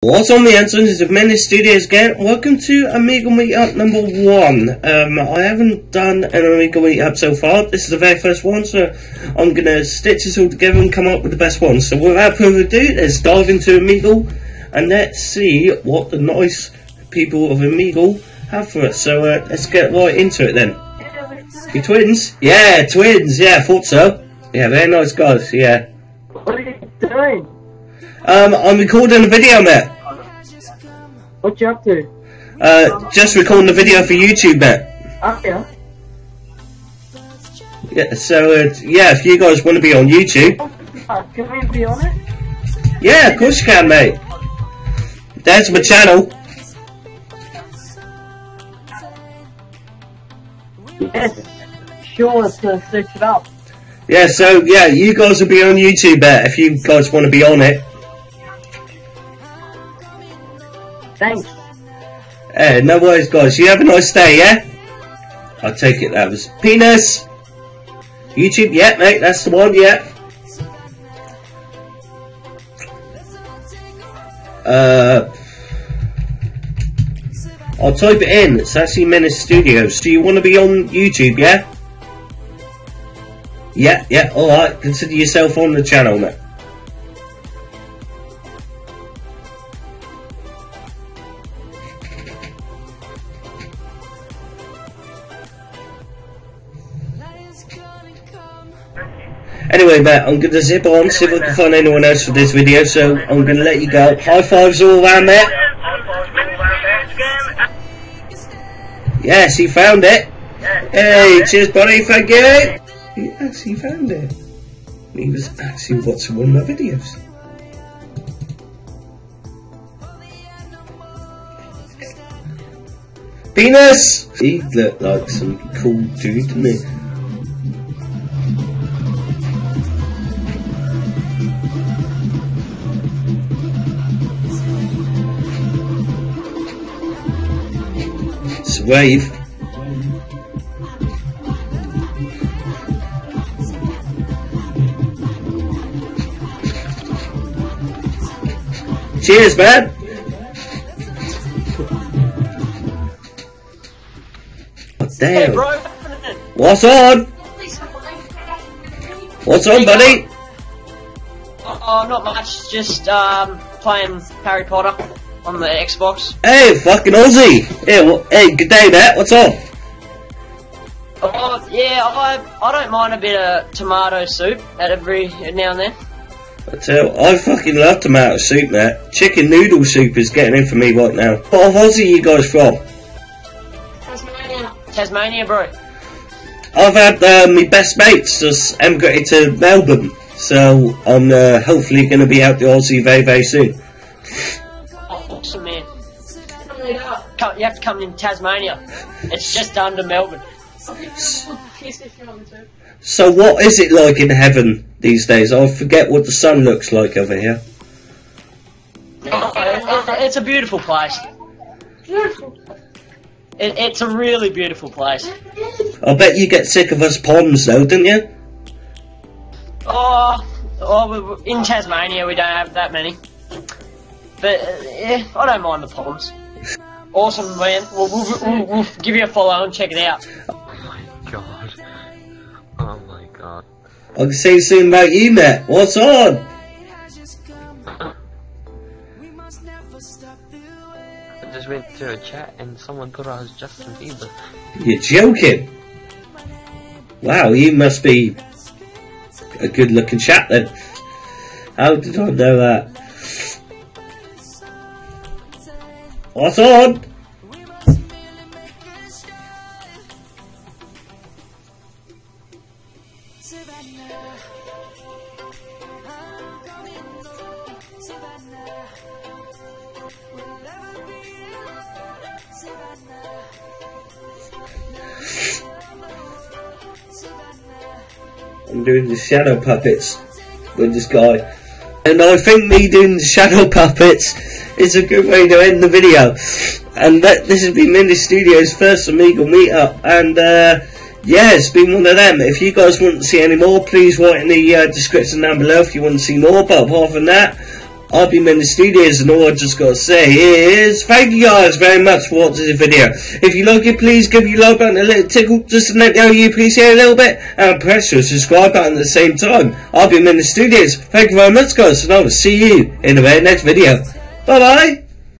What's on the answers of Menace Studios again? Welcome to Omegle Meetup number one. Um, I haven't done an Omegle Meetup so far. This is the very first one, so I'm gonna stitch this all together and come up with the best one. So without further ado, let's dive into Omegle and let's see what the nice people of Omegle have for us. So uh, let's get right into it then. You twins? Yeah, twins. Yeah, I thought so. Yeah, very nice guys. Yeah. What are you doing? Um, I'm recording a video, mate. What you up to? Uh, just recording a video for YouTube, mate. Oh, yeah. Yeah, so, uh, yeah, if you guys want to be on YouTube, Uh, can we be on it? yeah, of course you can, mate. There's my channel. Yes. Sure, let's uh, search it up. Yeah, so, yeah, you guys will be on YouTube, mate, if you guys want to be on it. Thanks. Eh, no worries, guys. You have a nice day, yeah? I take it that was penis. YouTube, yeah, mate, that's the one, yeah. Uh, I'll type it in. Sassy Menace Studios. Do you want to be on YouTube, yeah? Yeah, yeah, alright. Consider yourself on the channel, mate. Anyway, Matt, I'm going to zip on, see if I can find anyone else for this video, so I'm going to let you go. High fives all around there. Yes, he found it. Hey, cheers, buddy, thank you. He actually found it. He was actually watching one of my videos. Penis! He looked like some cool dude, didn't he? Wave. Cheers, man. Oh, Hey, damn. bro. What's on? What's on, buddy? Oh, not much. Just um, playing Harry Potter on the Xbox. Hey, fucking Aussie. Hey, well, hey, good day, Matt. What's up? Oh, yeah, I I don't mind a bit of tomato soup at every now and then. I tell, I fucking love tomato soup, Matt. Chicken noodle soup is getting in for me right now. What of Aussie you guys from? Tasmania. Tasmania, bro. I've had uh, my best mates just emigrated to Melbourne, so I'm uh, hopefully going to be out the Aussie very, very soon. You have to come in Tasmania. It's just under Melbourne. So, what is it like in heaven these days? I forget what the sun looks like over here. It's a beautiful place. It, it's a really beautiful place. I bet you get sick of us ponds, though, don't you? Oh, oh, in Tasmania we don't have that many. But uh, yeah, I don't mind the ponds. Awesome, man. We'll, we'll, we'll, we'll give you a follow and check it out. Oh my god. Oh my god. I can see you soon about you, Matt. What's on? I just went to a chat and someone thought I was Justin Bieber. You're joking. Wow, you must be a good looking chap then. How did I know that? What's on? I'm doing the shadow puppets with this guy. And I think me doing the shadow puppets is a good way to end the video. And that, this has been Menace Studios' first Omegle meetup. And uh, yeah, it's been one of them. If you guys want to see any more, please write in the uh, description down below if you want to see more. But apart from that, I've been in the studios and all I just gotta say is thank you guys very much for watching this video. If you like it, please give your like button a little tickle just to let know you appreciate it a little bit and press your subscribe button at the same time. I've been in the studios. Thank you very much guys and I will see you in the very next video. 拜拜。